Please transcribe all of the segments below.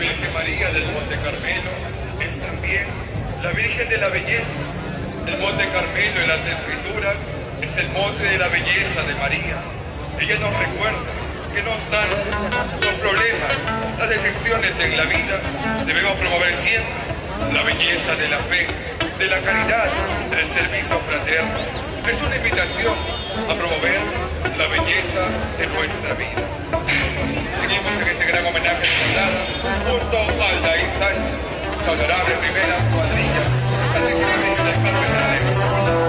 Virgen María del Monte Carmelo es también la Virgen de la Belleza. El Monte Carmelo en las Escrituras es el monte de la belleza de María. Ella nos recuerda que no están los problemas, las decepciones en la vida. Debemos promover siempre la belleza de la fe, de la caridad, del servicio fraterno. Es una invitación a promover la belleza de nuestra vida. Seguimos Aguilar, junto a Aldair Sánchez, Honorable Rivera Cuadrilla, al secretario de Estado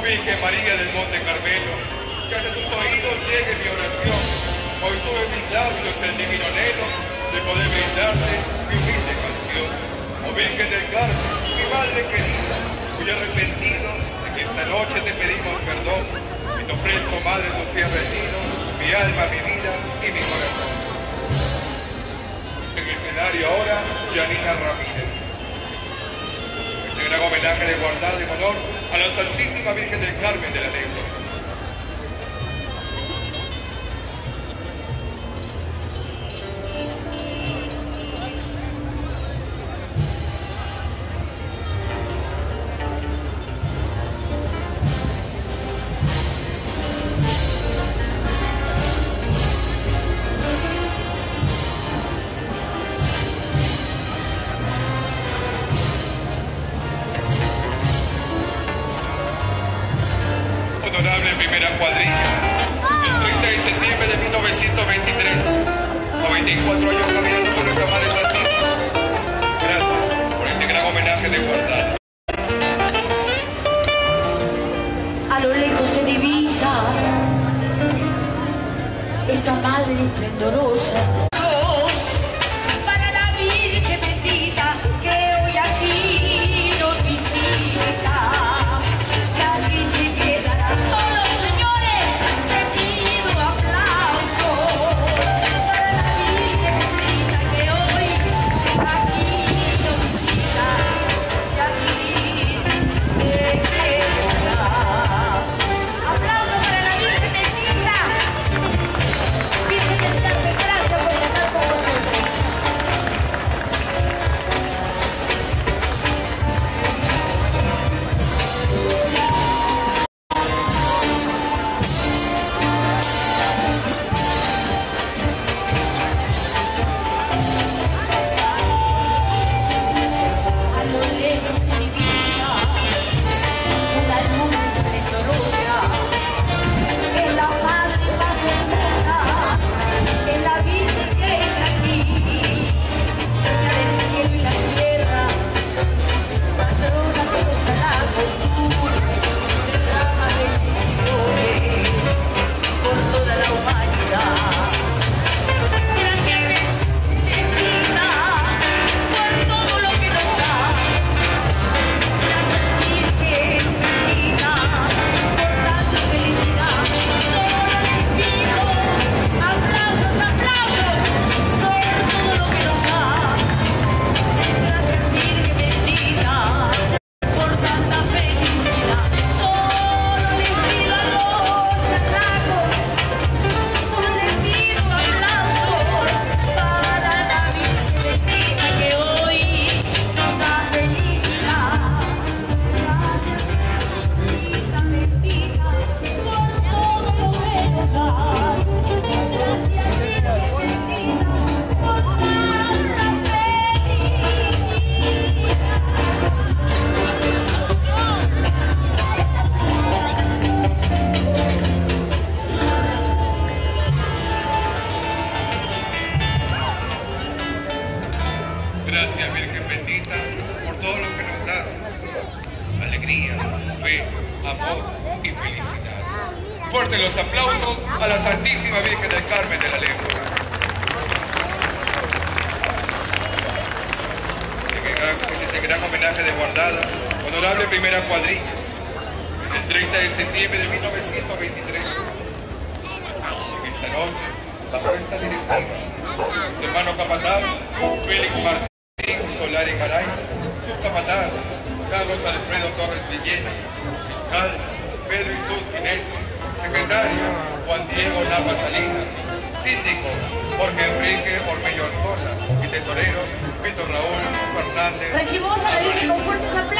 Oh Virgen María del Monte Carmelo, que hasta tus oídos llegue mi oración. Hoy sube mis labios el divino anhelo de poder brindarte mi humilde canción. Oh Virgen del Carmen, mi madre querida, cuyo arrepentido de que esta noche te pedimos perdón y te ofrezco, madre, tu fiel retiro, mi alma, mi vida y mi corazón. En el escenario ahora, Janina Ramírez. Este gran homenaje de guardar de honor a la Santísima Virgen del Carmen de la Lengua. Este gran homenaje Gracias, Virgen bendita, por todo lo que nos das. Alegría, fe, amor y felicidad. Fuertes los aplausos a la Santísima Virgen del Carmen de la Lengua. Este gran- homenaje de guardada, honorable primera cuadrilla, el 30 de septiembre de 1923. En esta noche, bajo esta directiva, hermano capataz, Félix Martín y tesorero, Víctor Raúl Fernández. Recibamos a la Virgen con fuertes aplausos,